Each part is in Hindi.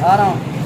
आ रहा हूँ।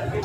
एक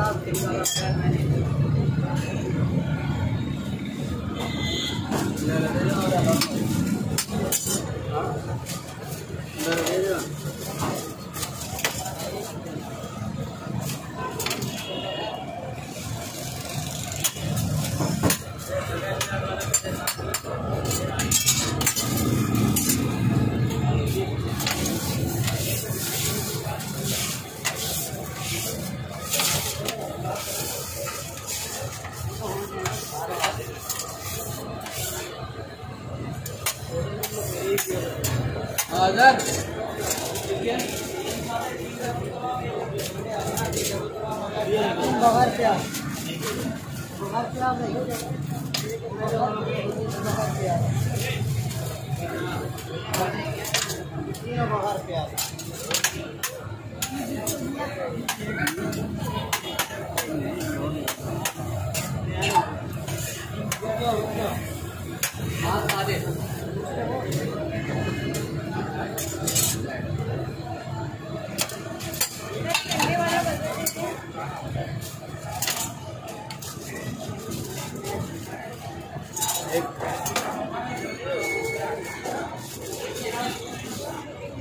Love आदर बगर क्या बगर क्या नहीं बगर क्या तीनों बगर क्या?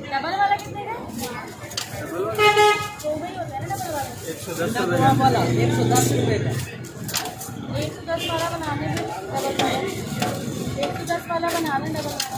डबल वाला कितने का? डबल वाला। एक सौ दस वाला एक सौ दस रुपये का। एक सौ दस वाला बनाने में डबल वाला। एक सौ दस वाला बनाना डबल वाला।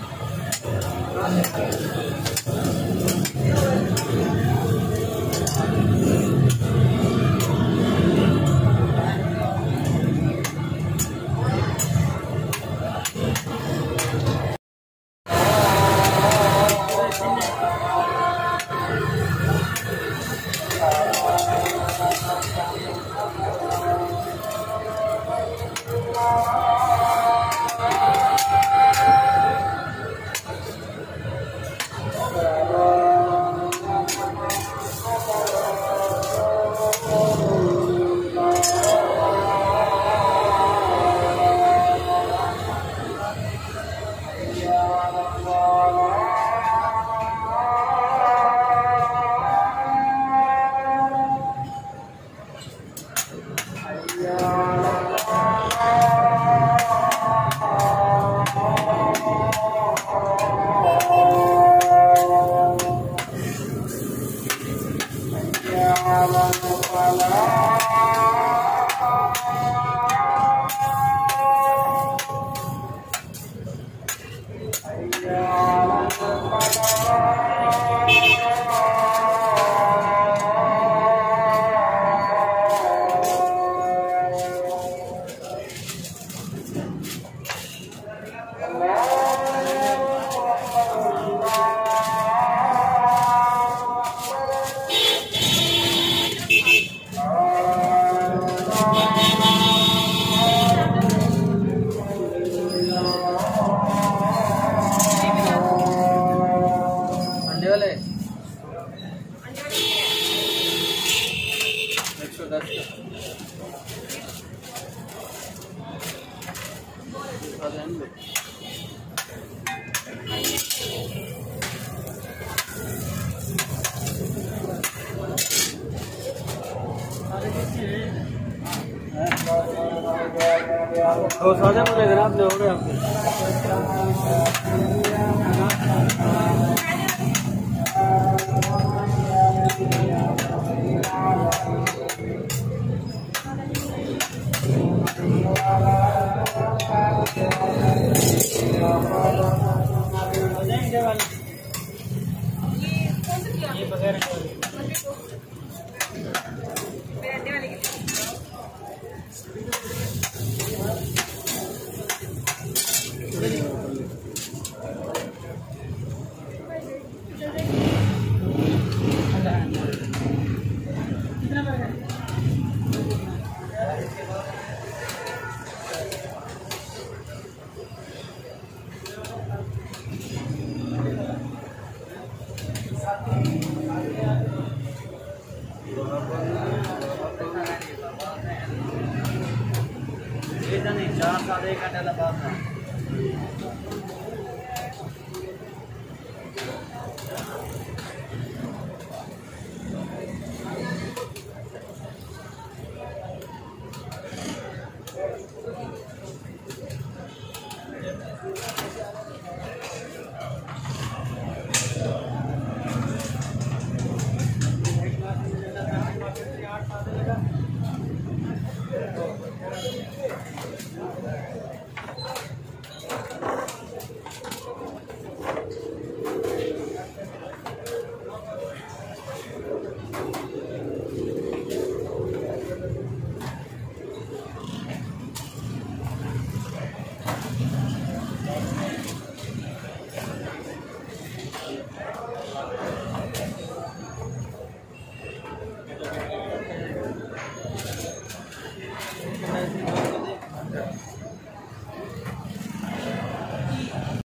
ね。तो साझा मुझे अगर आपने हो गए आपके